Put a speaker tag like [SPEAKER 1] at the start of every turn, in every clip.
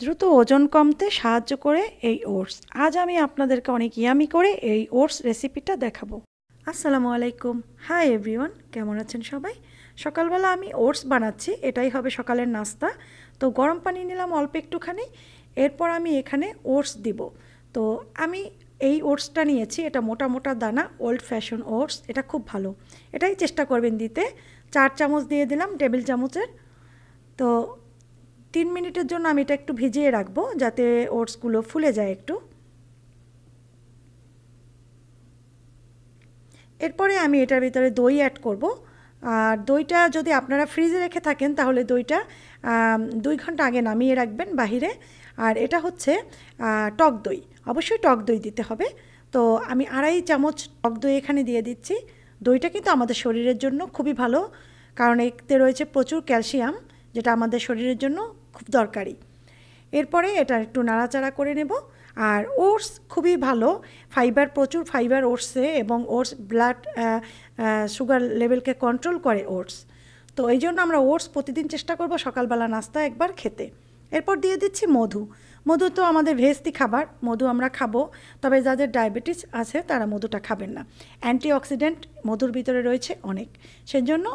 [SPEAKER 1] দ্রুত ওজন কমতে সাহায্য করে এই ওটস। আজ আমি আপনাদেরকে অনেক ইয়ামি করে এই ওটস রেসিপিটা দেখাবো। আসসালামু আলাইকুম। হাই এভরিওয়ান, কেমন আছেন সবাই? সকালবেলা আমি ওটস বানাচ্ছি, এটাই হবে সকালের নাস্তা। তো গরম পানি নিলাম অল্প একটুখানি, এরপর আমি এখানে ওটস দিব। তো আমি এই ওটসটা নিয়েছি, এটা মোটা মোটা দানা ওল্ড ফ্যাশন ওটস, এটা খুব ভালো। এটাই চেষ্টা করবেন দিতে। চার চামচ দিয়ে দিলাম টেবিল চামচের। তো তিন মিনিটের জন্য আমি এটা একটু ভিজিয়ে রাখব যাতে ওটসগুলো ফুলে যায় একটু। এরপরে আমি এটার ভিতরে দই অ্যাড করব। আর দইটা যদি আপনারা ফ্রিজে রেখে থাকেন, তাহলে দইটা দুই ঘণ্টা আগে নামিয়ে রাখবেন বাহিরে। আর এটা হচ্ছে টক দই। অবশ্যই টক দই দিতে হবে। তো আমি আড়াই চামচ টক দই এখানে দিয়ে দিচ্ছি। দইটা কিন্তু আমাদের শরীরের জন্য খুবই ভালো, কারণ এতে রয়েছে প্রচুর ক্যালসিয়াম, যেটা আমাদের শরীরের জন্য খুব দরকারি। এরপরে এটা একটু নাড়াচাড়া করে নেব। আর ওটস খুবই ভালো। ফাইবার, প্রচুর ফাইবার ওটসে এবং ওটস ব্লাড সুগার লেভেলকে কন্ট্রোল করে ওটস। তো এই জন্য আমরা ওটস প্রতিদিন চেষ্টা করব সকালবেলা নাস্তা একবার খেতে। এরপর দিয়ে দিচ্ছি মধু। মধু তো আমাদের ভেস্তি খাবার। মধু আমরা খাব। তবে যাদের ডায়াবেটিস আছে তারা মধুটা খাবেন না। অ্যান্টিঅক্সিডেন্ট মধুর ভিতরে রয়েছে অনেক। সেজন্য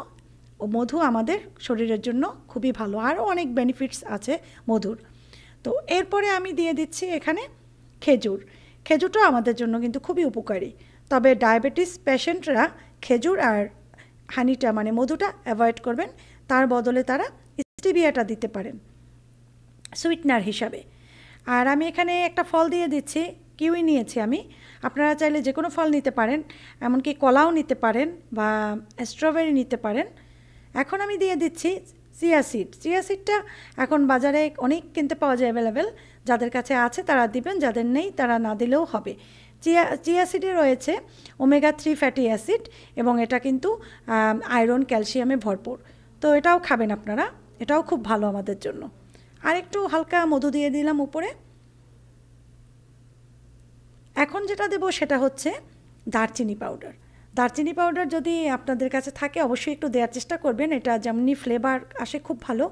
[SPEAKER 1] মধু আমাদের শরীরের জন্য খুবই ভালো। আরও অনেক বেনিফিটস আছে মধুর। তো এরপরে আমি দিয়ে দিচ্ছি এখানে খেজুর। খেজুরটাও আমাদের জন্য কিন্তু খুবই উপকারী। তবে ডায়াবেটিস পেশেন্টরা খেজুর আর হানিটা মানে মধুটা অ্যাভয়েড করবেন। তার বদলে তারা স্টিভিয়াটা দিতে পারেন। সুইটনার হিসাবে। আর আমি এখানে একটা ফল দিয়ে দিচ্ছি। কিউই নিয়েছি আমি। আপনারা চাইলে যে কোনো ফল নিতে পারেন। এমনকি কলাও নিতে পারেন বা স্ট্রবেরি নিতে পারেন। এখন আমি দিয়ে দিচ্ছি চিয়া সিড। চিয়া সিডটা এখন বাজারে অনেক কিনতে পাওয়া যায় অ্যাভেলেবেল যাদের কাছে আছে তারা দিবেন, যাদের নেই তারা না দিলেও হবে। চিয়া চিয়া সিডে রয়েছে ওমেগা থ্রি ফ্যাটি অ্যাসিড এবং এটা কিন্তু আয়রন ক্যালসিয়ামে ভরপুর। তো এটাও খাবেন আপনারা। এটাও খুব ভালো আমাদের জন্য। আর একটু হালকা মধু দিয়ে দিলাম উপরে। এখন যেটা দেব সেটা হচ্ছে দারচিনি পাউডার। দারচিনি পাউডার যদি আপনাদের কাছে থাকে, অবশ্যই একটু দেওয়ার চেষ্টা করবেন। এটা যেমনি ফ্লেভার আসে খুব ভালো।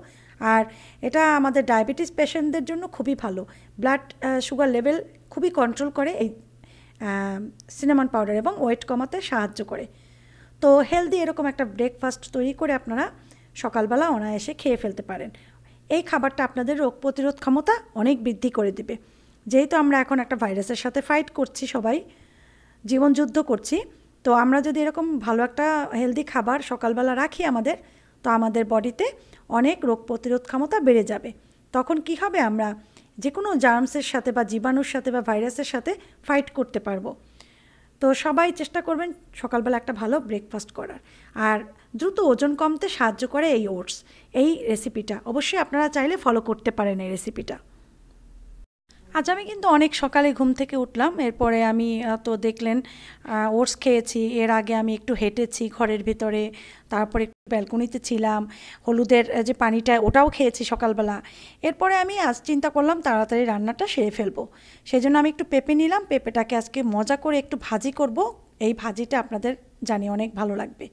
[SPEAKER 1] আর এটা আমাদের ডায়াবেটিস পেশেন্টদের জন্য খুবই ভালো। ব্লাড সুগার লেভেল খুবই কন্ট্রোল করে এই সিনেমান পাউডার এবং ওয়েট কমাতে সাহায্য করে। তো হেলদি এরকম একটা ব্রেকফাস্ট তৈরি করে আপনারা সকালবেলা অনায়াসে খেয়ে ফেলতে পারেন। এই খাবারটা আপনাদের রোগ প্রতিরোধ ক্ষমতা অনেক বৃদ্ধি করে দেবে। যেহেতু আমরা এখন একটা ভাইরাসের সাথে ফাইট করছি সবাই, জীবনযুদ্ধ করছি তো আমরা যদি এরকম ভালো একটা হেলদি খাবার সকালবেলা রাখি আমাদের, তো আমাদের বডিতে অনেক রোগ প্রতিরোধ ক্ষমতা বেড়ে যাবে। তখন কি হবে আমরা যে কোনো জার্মসের সাথে বা জীবাণুর সাথে বা ভাইরাসের সাথে ফাইট করতে পারব। তো সবাই চেষ্টা করবেন সকালবেলা একটা ভালো ব্রেকফাস্ট করার। আর দ্রুত ওজন কমতে সাহায্য করে এই ওটস এই রেসিপিটা অবশ্যই আপনারা চাইলে ফলো করতে পারেন এই রেসিপিটা আজ আমি কিন্তু অনেক সকালে ঘুম থেকে উঠলাম। এরপরে আমি তো দেখলেন ওটস খেয়েছি। এর আগে আমি একটু হেঁটেছি ঘরের ভিতরে, তারপরে একটু ব্যালকনিতে ছিলাম। হলুদের যে পানিটা, ওটাও খেয়েছি সকালবেলা। এরপরে আমি আজ চিন্তা করলাম, তাড়াতাড়ি রান্নাটা সেরে ফেলব। সেই জন্য আমি একটু পেঁপে নিলাম। পেঁপেটাকে আজকে মজা করে একটু ভাজি করব। এই ভাজিটা আপনাদের জানি অনেক ভালো লাগবে।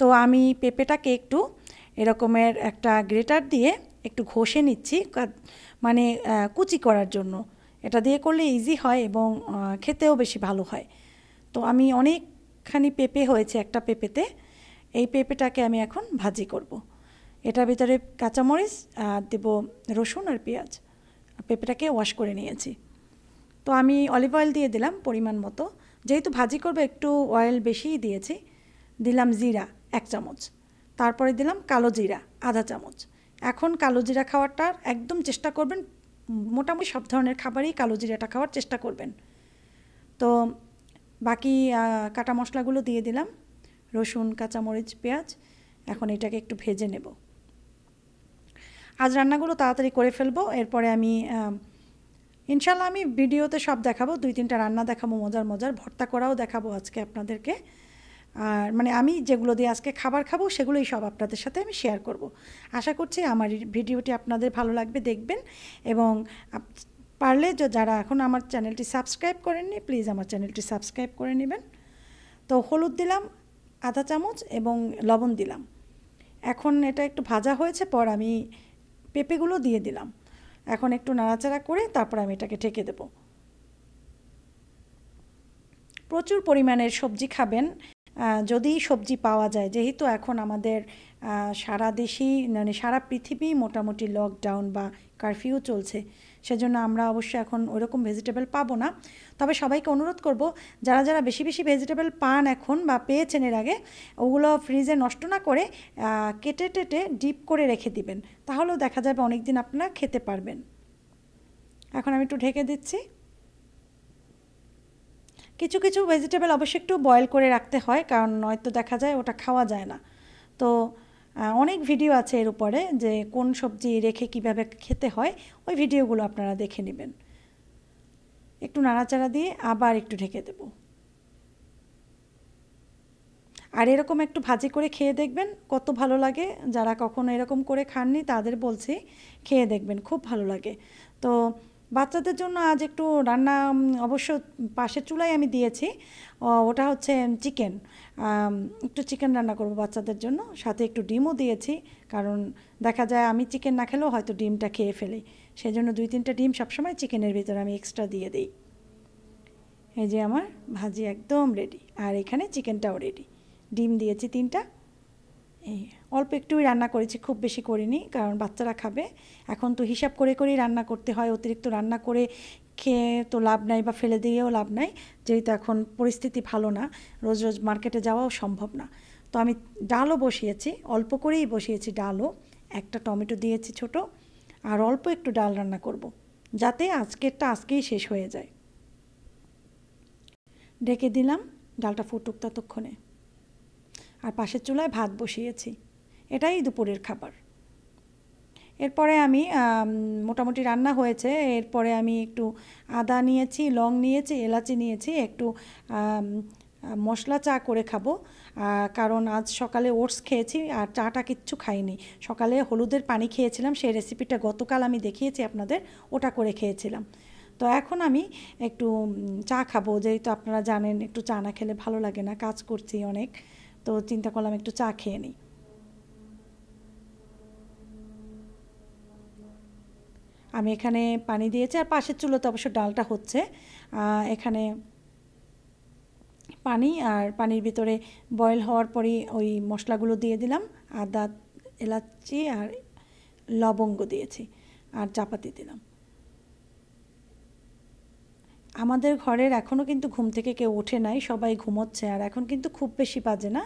[SPEAKER 1] তো আমি পেঁপেটাকে একটু এরকমের একটা গ্রেটার দিয়ে একটু ঘষে নিচ্ছি। মানে কুচি করার জন্য। এটা দিয়ে করলে ইজি হয় এবং খেতেও বেশি ভালো হয়। তো আমি অনেকখানি পেঁপে হয়েছে একটা পেঁপেতে। এই পেঁপেটাকে আমি এখন ভাজি করব। এটার ভিতরে কাঁচামরিচ দেবো রসুন আর পেঁয়াজ। পেঁপেটাকে ওয়াশ করে নিয়েছি। তো আমি অলিভ অয়েল দিয়ে দিলাম পরিমাণ মতো। যেহেতু ভাজি করব, একটু অয়েল বেশিই দিয়েছি। দিলাম জিরা এক চামচ। তারপরে দিলাম কালো জিরা, আধা চামচ। এখন কালো জিরা খাওয়ারটা একদম চেষ্টা করবেন, মোটামুটি সব ধরনের খাবারই কালো জিরাটা খাওয়ার চেষ্টা করবেন। তো বাকি কাটা মশলাগুলো দিয়ে দিলাম, রসুন, কাঁচামরিচ, পেঁয়াজ, এখন এটাকে একটু ভেজে নেব। আজ রান্নাগুলো তাড়াতাড়ি করে ফেলব, এরপরে আমি ইনশাল্লাহ আমি ভিডিওতে সব দেখাবো, দুই তিনটা রান্না দেখাবো, মজার মজার, ভর্তা করাও দেখাবো আজকে আপনাদেরকে। আর মানে আমি যেগুলো দিয়ে আজকে খাবার খাব, সেগুলোই সব আপনাদের সাথে আমি শেয়ার করব। আশা করছি আমার ভিডিওটি আপনাদের ভালো লাগবে, দেখবেন। এবং পারলে যারা এখন আমার চ্যানেলটি সাবস্ক্রাইব করেননি প্লিজ আমার চ্যানেলটি সাবস্ক্রাইব করে নেবেন। তো হলুদ দিলাম, আধা চামচ এবং লবণ দিলাম। এখন এটা একটু ভাজা হয়েছে, পর আমি পেঁপেগুলো দিয়ে দিলাম। এখন একটু নাড়াচাড়া করে তারপর আমি এটাকে ঢেকে দেব। প্রচুর পরিমাণের সবজি খাবেন যদি সবজি পাওয়া যায়, যেহেতু এখন আমাদের সারা দেশেই মানে সারা পৃথিবী মোটামুটি লকডাউন বা কারফিউ চলছে, সেজন্য আমরা অবশ্যই এখন ওরকম ভেজিটেবল পাবো না। তবে সবাইকে অনুরোধ করব, যারা যারা বেশি বেশি ভেজিটেবল পান এখন বা পেয়েছেন এর আগে, ওগুলো ফ্রিজে নষ্ট না করে কেটে টেটে ডিপ করে রেখে দিবেন। তাহলেও দেখা যাবে অনেক দিন আপনারা খেতে পারবেন। এখন আমি একটু ঢেকে দিচ্ছি। কিছু কিছু ভেজিটেবল অবশ্যই একটু বয়েল করে রাখতে হয়, কারণ নয়তো দেখা যায় ওটা খাওয়া যায় না। তো অনেক ভিডিও আছে এর উপরে যে কোন সবজি রেখে কীভাবে খেতে হয়, ওই ভিডিওগুলো আপনারা দেখে নেবেন। একটু নাড়াচাড়া দিয়ে আবার একটু ঢেকে দেব। আর এরকম একটু ভাজি করে খেয়ে দেখবেন, কত ভালো লাগে। যারা কখনো এরকম করে খাননি, তাদের বলছি, খেয়ে দেখবেন, খুব ভালো লাগে। তো বাচ্চাদের জন্য আজ একটু রান্না অবশ্য পাশের চুলায় আমি দিয়েছি। ওটা হচ্ছে চিকেন। একটু চিকেন রান্না করব বাচ্চাদের জন্য। সাথে একটু ডিমও দিয়েছি, কারণ দেখা যায় আমি চিকেন না খেলেও হয়তো ডিমটা খেয়ে ফেলি। সেই জন্য দুই তিনটা ডিম সবসময় চিকেনের ভিতরে আমি এক্সট্রা দিয়ে দিই। এই যে আমার ভাজি একদম রেডি আর এখানে চিকেনটাও রেডি ডিম দিয়েছি তিনটা এই, অল্প একটুই রান্না করেছি, খুব বেশি করিনি, কারণ বাচ্চারা খাবে। এখন তো হিসাব করে করেই রান্না করতে হয়, অতিরিক্ত রান্না করে খেয়ে তো লাভ নাই বা ফেলে দিয়েও লাভ নাই, যেহেতু এখন পরিস্থিতি ভালো না, রোজ রোজ মার্কেটে যাওয়াও সম্ভব না। তো আমি ডালও বসিয়েছি, অল্প করেই বসিয়েছি ডালও, একটা টমেটো দিয়েছি ছোট, আর অল্প একটু ডাল রান্না করব। যাতে আজকেরটা আজকেই শেষ হয়ে যায়। ডেকে দিলাম, ডালটা ফুটুক ততক্ষণে। আর পাশের চুলায় ভাত বসিয়েছি। এটাই দুপুরের খাবার। এরপরে আমি মোটামুটি রান্না হয়েছে। এরপরে আমি একটু আদা নিয়েছি, লং নিয়েছি, এলাচি নিয়েছি, একটু মশলা চা করে খাব। কারণ আজ সকালে ওটস খেয়েছি আর চাটা কিচ্ছু খাইনি। সকালে হলুদের পানি খেয়েছিলাম, সেই রেসিপিটা গতকাল আমি দেখিয়েছি আপনাদের, ওটা করে খেয়েছিলাম। তো এখন আমি একটু চা খাব। যেহেতু আপনারা জানেন, একটু চা না খেলে ভালো লাগে না, কাজ করছি অনেক। তো চিন্তা করলাম একটু চা খেয়ে নিই। আমি এখানে পানি দিয়েছি আর পাশের চুলোতে অবশ্য ডালটা হচ্ছে। এখানে পানি আর পানির ভিতরে বয়েল হওয়ার পরই ওই মশলাগুলো দিয়ে দিলাম, আদা, এলাচি আর লবঙ্গ দিয়েছি আর চাপাতি দিলাম। আমাদের ঘরের এখনও কিন্তু ঘুম থেকে কেউ ওঠে নাই, সবাই ঘুমোচ্ছে। আর এখন কিন্তু খুব বেশি বাজে না।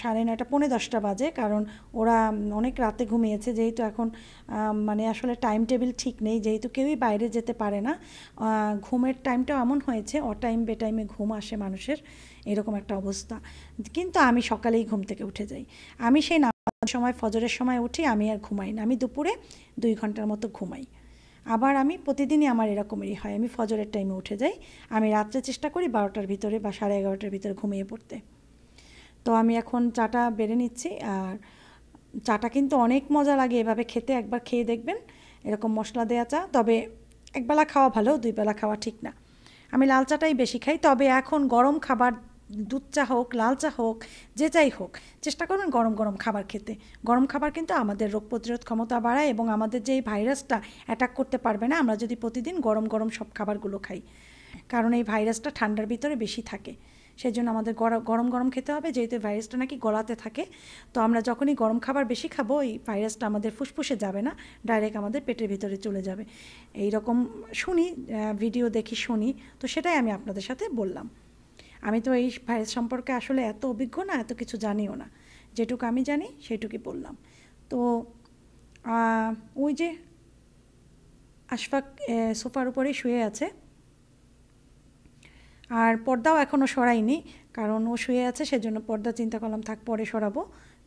[SPEAKER 1] সাড়ে নয়টা, পৌনে দশটা বাজে, কারণ ওরা অনেক রাতে ঘুমিয়েছে, যেহেতু এখন মানে আসলে টাইম টেবিল ঠিক নেই, যেহেতু কেউই বাইরে যেতে পারে না। ঘুমের টাইমটাও এমন হয়েছে অ টাইম বে টাইমে ঘুম আসে মানুষের, এরকম একটা অবস্থা। কিন্তু আমি সকালেই ঘুম থেকে উঠে যাই। আমি সেই নামাজ সময়, ফজরের সময় উঠি, আমি আর ঘুমাই না। আমি দুপুরে দুই ঘণ্টার মতো ঘুমাই। আবার আমি প্রতিদিনই আমার এরকমেরই হয়। আমি ফজরের টাইমে উঠে যাই। আমি রাত্রে চেষ্টা করি বারোটার ভিতরে বা সাড়ে এগারোটার ভিতরে ঘুমিয়ে পড়তে। তো আমি এখন চাটা বেড়ে নিচ্ছি আর চাটা কিন্তু অনেক মজা লাগে এভাবে খেতে। একবার খেয়ে দেখবেন এরকম মশলা দেওয়া চা। তবে একবেলা খাওয়া ভালো দুই বেলা খাওয়া ঠিক না। আমি লাল চাটাই বেশি খাই। তবে এখন গরম খাবার দুধ চা হোক লাল চা হোক, যে যাই হোক, চেষ্টা করবেন গরম গরম খাবার খেতে। গরম খাবার কিন্তু আমাদের রোগ প্রতিরোধ ক্ষমতা বাড়ায় এবং আমাদের যে এই ভাইরাসটা অ্যাটাক করতে পারবে না, আমরা যদি প্রতিদিন গরম গরম সব খাবারগুলো খাই। কারণ এই ভাইরাসটা ঠান্ডার ভিতরে বেশি থাকে। সেই জন্য আমাদের গরম গরম খেতে হবে, যেহেতু ভাইরাসটা নাকি গলাতে থাকে। তো আমরা যখনই গরম খাবার বেশি খাব, এই ভাইরাসটা আমাদের ফুসফুসে যাবে না ডাইরেক্ট আমাদের পেটের ভিতরে চলে যাবে। এই রকম শুনি ভিডিও দেখি শুনি, তো সেটাই আমি আপনাদের সাথে বললাম। আমি তো এই ভাইরাস সম্পর্কে আসলে এত অভিজ্ঞ না, এত কিছু জানিও না। যেটুকু আমি জানি, সেটুকুই বললাম। তো ওই যে আশফাক সোফার উপরেই শুয়ে আছে। আর পর্দাও এখনও সরাইনি কারণ ও শুয়ে আছে, সেজন্য পর্দা চিন্তা করলাম থাক, পরে সরাবো।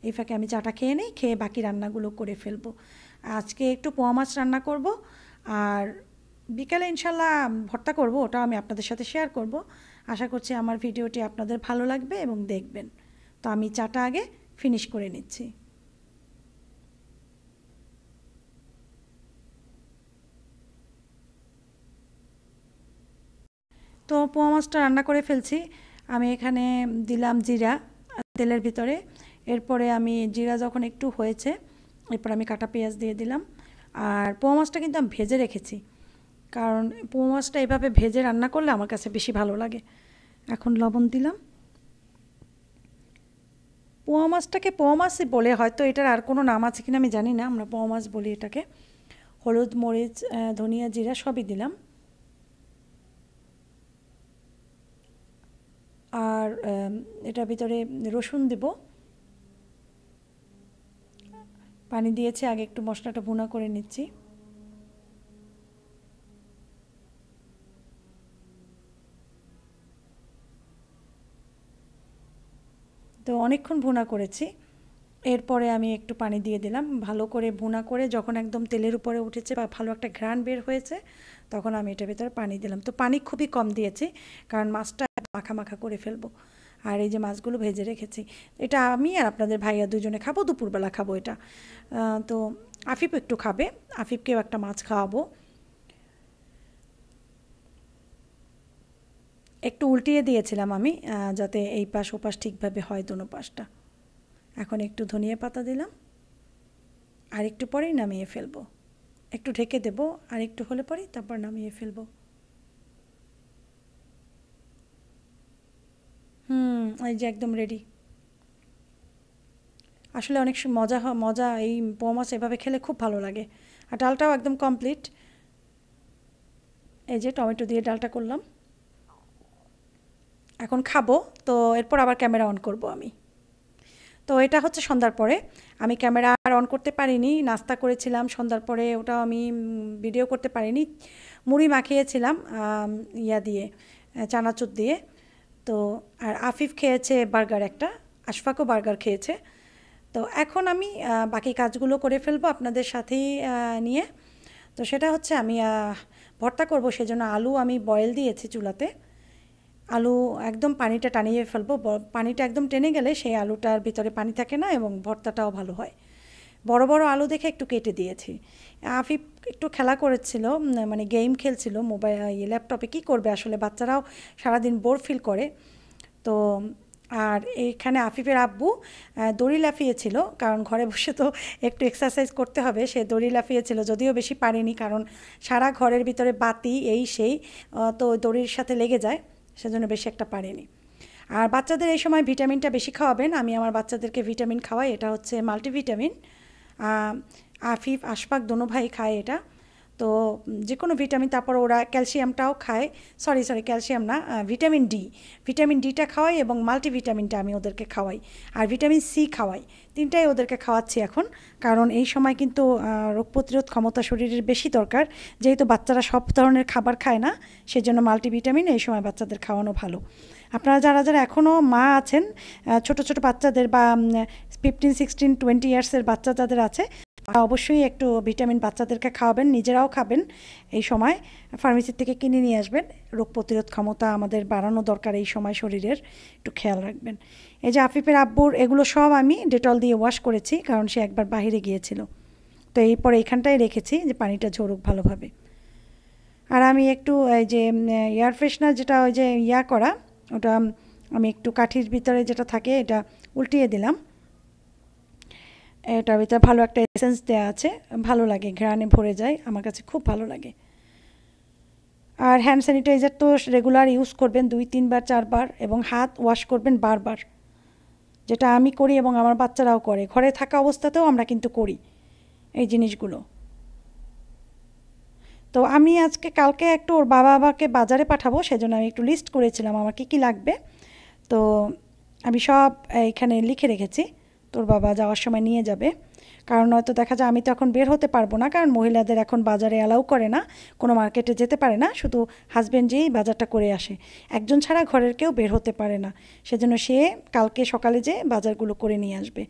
[SPEAKER 1] এই ফাঁকে আমি চাটা খেয়ে নিই, খেয়ে বাকি রান্নাগুলো করে ফেলব। আজকে একটু পোয়া মাছ রান্না করব, আর বিকালে ইনশাল্লাহ ভর্তা করব ওটা আমি আপনাদের সাথে শেয়ার করব। আশা করছি আমার ভিডিওটি আপনাদের ভালো লাগবে এবং দেখবেন। তো আমি চাটা আগে ফিনিশ করে নিচ্ছি। তো পোয়া মাছটা রান্না করে ফেলছি। আমি এখানে দিলাম জিরা তেলের ভিতরে। এরপরে আমি জিরা যখন একটু হয়েছে, এরপর আমি কাটা পেঁয়াজ দিয়ে দিলাম। আর পোয়া মাছটা কিন্তু আমি ভেজে রেখেছি। কারণ পোয়া মাছটা এভাবে ভেজে রান্না করলে আমার কাছে বেশি ভালো লাগে। এখন লবণ দিলাম। পোয়া মাছটাকে পোয়া মাছই বলে হয়তো এটার আর কোনো নাম আছে কিনা আমি জানি না, আমরা পোয়া মাছ বলি এটাকে। হলুদ, মরিচ ধনিয়া, জিরা সবই দিলাম। আর এটার ভিতরে রসুন দেব। পানি দিয়েছি, আগে একটু মশলাটা ভুনা করে নিচ্ছি। তো অনেকক্ষণ ভুনা করেছি। এরপরে আমি একটু পানি দিয়ে দিলাম। ভালো করে ভুনা করে যখন একদম তেলের উপরে উঠেছে বা ভালো একটা ঘ্রাণ বের হয়েছে, তখন আমি এটার ভিতরে পানি দিলাম। তো পানি খুবই কম দিয়েছি, কারণ মাছটা মাখা মাখা করে ফেলব। আর এই যে মাছগুলো ভেজে রেখেছি, এটা আমি আর আপনাদের ভাইয়া দুজনে খাব, দুপুরবেলা খাব এটা। তো আফিফ একটু খাবে। আফিফকেও একটা মাছ খাওয়াবো। একটু উল্টিয়ে দিয়েছিলাম আমি যাতে এই পাশ ওপাশ ঠিকভাবে হয় দোনো পাশটা। এখন একটু ধনিয়া পাতা দিলাম, আর একটু পরেই নামিয়ে ফেলব। একটু ঢেকে দেব, আর একটু হলে পরেই তারপর নামিয়ে ফেলব। হুম, এই যে একদম রেডি আসলে অনেক মজা হয় মজা, এই পোয়া মাছ এভাবে খেলে খুব ভালো লাগে। আর ডালটাও একদম কমপ্লিট এই যে টমেটো দিয়ে ডালটা করলাম। এখন খাব, তো এরপর আবার ক্যামেরা অন করব আমি। তো এটা হচ্ছে সন্ধ্যার পরে। আমি ক্যামেরা আর অন করতে পারিনি, নাস্তা করেছিলাম সন্ধ্যার পরে ওটা আমি ভিডিও করতে পারিনি। মুড়ি মাখিয়েছিলাম ইয়া দিয়ে চানাচুর দিয়ে। তো, আর আফিফ খেয়েছে বার্গার একটা, আশফাকও বার্গার খেয়েছে। তো এখন আমি বাকি কাজগুলো করে ফেলব আপনাদের সাথেই নিয়ে। তো সেটা হচ্ছে আমি ভর্তা করব, সেজন্য আলু আমি বয়েল দিয়েছি চুলাতে। আলু একদম পানিটা টানিয়ে ফেলব। পানিটা একদম টেনে গেলে সেই আলুটার ভিতরে পানি থাকে না এবং ভর্তাটাও ভালো হয়। বড় বড় আলু দেখে একটু কেটে দিয়েছি। আফিফ একটু খেলা করেছিল মানে গেম খেলছিল মোবাইল ল্যাপটপে কী করবে আসলে? বাচ্চারাও সারাদিন বোর ফিল করে। তো, আর এইখানে আফিফের আব্বু দড়ি লাফিয়েছিল, কারণ ঘরে বসে তো একটু এক্সারসাইজ করতে হবে। সে দড়ি লাফিয়েছিল, যদিও বেশি পারেনি, কারণ সারা ঘরের ভিতরে বাতি, এই, সেই তো দড়ির সাথে লেগে যায়। সেজন্য বেশি একটা পারেনি। আর বাচ্চাদের এই সময় ভিটামিনটা বেশি খাওয়াবেন। আমি আমার বাচ্চাদেরকে ভিটামিন খাওয়াই, এটা হচ্ছে মাল্টিভিটামিন। আফিফ, আশফাক, দোনো ভাই খায় এটা। তো যে কোনো ভিটামিন, তারপর ওরা ক্যালসিয়ামটাও খায়। সরি সরি, ক্যালসিয়াম না ভিটামিন ডি। ভিটামিন ডিটা খাওয়াই এবং মাল্টিভিটামিনটা আমি ওদেরকে খাওয়াই। আর ভিটামিন সি খাওয়াই। তিনটাই ওদেরকে খাওয়াচ্ছি এখন। কারণ এই সময় কিন্তু রোগ প্রতিরোধ ক্ষমতা শরীরের বেশি দরকার। যেহেতু বাচ্চারা সব ধরনের খাবার খায় না, সেজন্য মাল্টিভিটামিন এই সময় বাচ্চাদের খাওয়ানো ভালো। আপনারা যারা যারা এখনও মা আছেন ছোট ছোট বাচ্চাদের বা ফিফটিন সিক্সটিন টোয়েন্টি ইয়ার্সের বাচ্চা যাদের আছে অবশ্যই একটু ভিটামিন বাচ্চাদেরকে খাওয়াবেন, নিজেরাও খাবেন। এই সময় ফার্মেসির থেকে কিনে নিয়ে আসবেন। রোগ প্রতিরোধ ক্ষমতা আমাদের বাড়ানো দরকার এই সময় শরীরের। একটু খেয়াল রাখবেন। এই যে আফিফের আব্বুর, এগুলো সব আমি ডেটল দিয়ে ওয়াশ করেছি, কারণ সে একবার বাহিরে গিয়েছিল। তো এরপর এইখানটাই রেখেছি যে পানিটা ঝরুক ভালোভাবে। আর আমি একটু এই যে এয়ার ফ্রেশনার যেটা ওই যে ইয়া করা, ওটা আমি একটু কাঠির ভিতরে যেটা থাকে, এটা উল্টিয়ে দিলাম। এটার ভিতরে ভালো একটা এসেন্স দেওয়া আছে, ভালো লাগে, ঘ্রাণে ভরে যায়, আমার কাছে খুব ভালো লাগে। আর হ্যান্ড স্যানিটাইজার তো রেগুলার ইউজ করবেন দুই, তিনবার, চারবার, এবং হাত ওয়াশ করবেন বারবার। যেটা আমি করি এবং আমার বাচ্চারাও করে। ঘরে থাকা অবস্থাতেও আমরা কিন্তু করি এই জিনিসগুলো। তো আমি আজকে, কালকে একটু ওর বাবা বাবাকে বাজারে পাঠাবো, সেজন্য আমি একটু লিস্ট করেছিলাম আমার কী কী লাগবে। তো আমি সব এখানে লিখে রেখেছি। তোর বাবা যাওয়ার সময় নিয়ে যাবে। কারণ হয়তো দেখা যায় আমি তো এখন বের হতে পারব না, কারণ মহিলাদের এখন বাজারে অ্যালাউ করে না, কোনো মার্কেটে যেতে পারে না, শুধু হাজব্যান্ড যেই বাজারটা করে আসে। একজন ছাড়া ঘরের কেউ বের হতে পারে না। সেজন্য সে কালকে সকালে যে বাজারগুলো করে নিয়ে আসবে।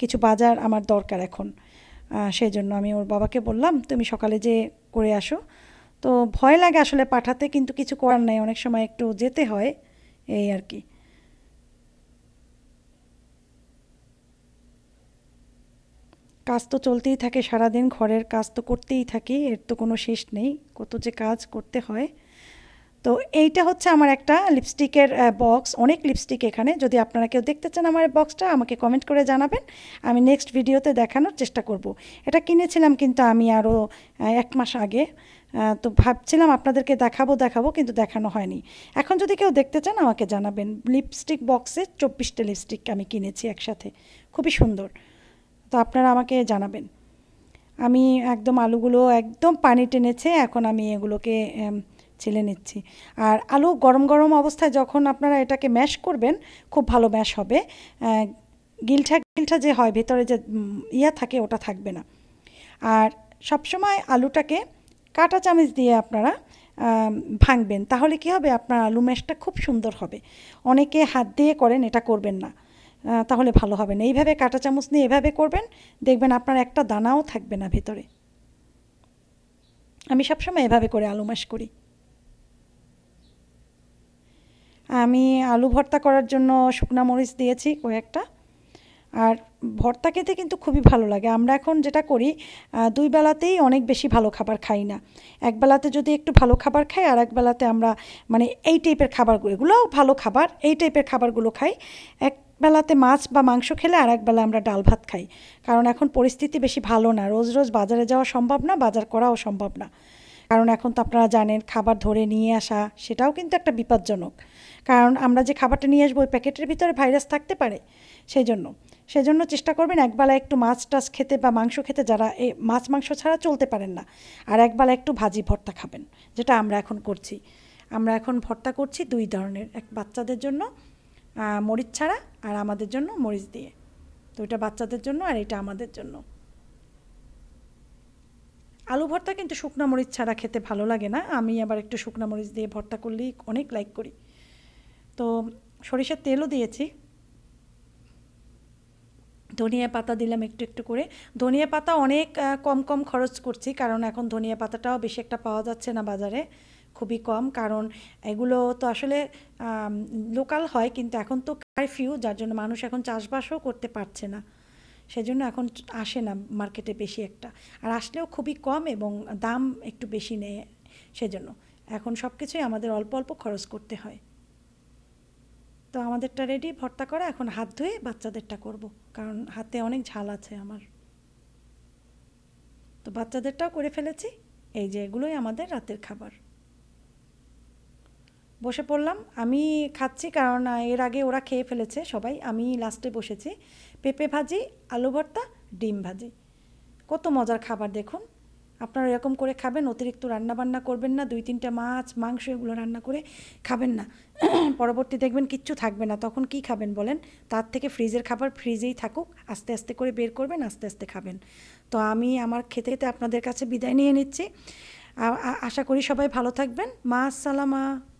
[SPEAKER 1] কিছু বাজার আমার দরকার এখন। সেই জন্য আমি ওর বাবাকে বললাম, তুমি সকালে যে করে আসো। তো ভয় লাগে আসলে পাঠাতে, কিন্তু কিছু করার নেই। অনেক সময় একটু যেতে হয়, এই আর কি। কাজ তো চলতেই থাকে সারাদিন, ঘরের কাজ তো করতেই থাকি, এর তো কোনো শেষ নেই, কত যে কাজ করতে হয়। তো এইটা হচ্ছে আমার একটা লিপস্টিকের বক্স অনেক লিপস্টিক এখানে, যদি আপনারা কেউ দেখতে চান আমার বক্সটা আমাকে কমেন্ট করে জানাবেন, আমি নেক্সট ভিডিওতে দেখানোর চেষ্টা করব। এটা কিনেছিলাম কিন্তু আমি আরও এক মাস আগে তো ভাবছিলাম আপনাদেরকে দেখাবো দেখাবো, কিন্তু দেখানো হয়নি। এখন যদি কেউ দেখতে চান, আমাকে জানাবেন। লিপস্টিক বক্সে চব্বিশটা লিপস্টিক আমি কিনেছি একসাথে। খুবই সুন্দর। তো আপনারা আমাকে জানাবেন। আমি একদম আলুগুলো একদম পানি টেনেছে এখন আমি এগুলোকে ছেলে নিচ্ছি। আর আলু গরম গরম অবস্থায় যখন আপনারা এটাকে ম্যাশ করবেন, খুব ভালো ম্যাশ হবে। গিলঠা গিলঠা যে হয়, ভেতরে যে ইয়া থাকে ওটা থাকবে না। আর সবসময় আলুটাকে কাটা চামচ দিয়ে আপনারা ভাঙবেন। তাহলে কি হবে? আপনার আলু ম্যাশটা খুব সুন্দর হবে। অনেকে হাত দিয়ে করেন, এটা করবেন না। তাহলে ভালো হবে না। এইভাবে কাঁটা চামচ নিয়ে এভাবে করবেন, দেখবেন আপনার একটা দানাও থাকবে না ভেতরে। আমি সবসময় এভাবে করে আলু ম্যাশ করি। আমি আলু ভর্তা করার জন্য শুকনা মরিচ দিয়েছি কয়েকটা। আর ভর্তা খেতে কিন্তু খুবই ভালো লাগে। আমরা এখন যেটা করি দুই বেলাতেই অনেক বেশি ভালো খাবার খাই না। এক বেলাতে যদি একটু ভালো খাবার খাই, আর এক বেলাতে আমরা মানে এই টাইপের খাবারগুলো, এগুলোও ভালো খাবার, এই টাইপের খাবারগুলো খাই। এক বেলাতে মাছ বা মাংস খেলে আর একবেলা আমরা ডাল ভাত খাই। কারণ এখন পরিস্থিতি বেশি ভালো না। রোজ রোজ বাজারে যাওয়া সম্ভব না, বাজার করাও সম্ভব না। কারণ এখন তো আপনারা জানেন, খাবার ধরে নিয়ে আসা, সেটাও কিন্তু একটা বিপজ্জনক। কারণ আমরা যে খাবারটা নিয়ে আসব, ওই প্যাকেটের ভিতরে ভাইরাস থাকতে পারে। সেই জন্য সেজন্য চেষ্টা করবেন একবেলা একটু মাছ টাছ খেতে বা মাংস খেতে যারা এই মাছ মাংস ছাড়া চলতে পারেন না। আর একবেলা একটু ভাজি ভর্তা খাবেন, যেটা আমরা এখন করছি। আমরা এখন ভর্তা করছি দুই ধরনের। এক বাচ্চাদের জন্য মরিচ ছাড়া আর আমাদের জন্য মরিচ দিয়ে। তো এটা বাচ্চাদের জন্য আর এটা আমাদের জন্য। আলু ভর্তা কিন্তু শুকনো মরিচ ছাড়া খেতে ভালো লাগে না। আমি আবার একটু শুকনো মরিচ দিয়ে ভর্তা করলেই অনেক লাইক করি। তো সরিষার তেলও দিয়েছি। ধনিয়া পাতা দিলাম একটু একটু করে। ধনিয়া পাতা অনেক কম কম খরচ করছি কারণ এখন ধনিয়া পাতাটাও বেশি একটা পাওয়া যাচ্ছে না বাজারে, খুবই কম। কারণ এগুলো তো আসলে লোকাল হয়, কিন্তু এখন তো কারফিউ যার জন্য মানুষ এখন চাষবাসও করতে পারছে না। সেজন্য এখন আসে না মার্কেটে বেশি একটা। আর আসলেও খুবই কম এবং দাম একটু বেশি নেয় সেজন্য। এখন সব কিছুই আমাদের অল্প অল্প খরচ করতে হয়। তো আমাদেরটা রেডি ভর্তা করা, এখন হাত ধুয়ে বাচ্চাদেরটা করব। কারণ হাতে অনেক ঝাল আছে আমার। তো বাচ্চাদেরটাও করে ফেলেছি। এই যে এগুলোই আমাদের রাতের খাবার। বসে পড়লাম। আমি খাচ্ছি কারণ এর আগে ওরা খেয়ে ফেলেছে সবাই। আমি লাস্টে বসেছি। পেঁপে ভাজি, আলু ভর্তা, ডিম ভাজি। কত মজার খাবার দেখুন। আপনারা এরকম করে খাবেন, অতিরিক্ত রান্না বান্না করবেন না। দুই তিনটা মাছ, মাংস এগুলো রান্না করে খাবেন না। পরবর্তী দেখবেন কিচ্ছু থাকবে না। তখন কি খাবেন বলেন? তার থেকে ফ্রিজের খাবার ফ্রিজেই থাকুক। আস্তে আস্তে করে বের করবেন, আস্তে আস্তে খাবেন। তো আমি আমার খেতে খেতে আপনাদের কাছে বিদায় নিয়ে নিচ্ছি। আশা করি সবাই ভালো থাকবেন। মা আসসালামা।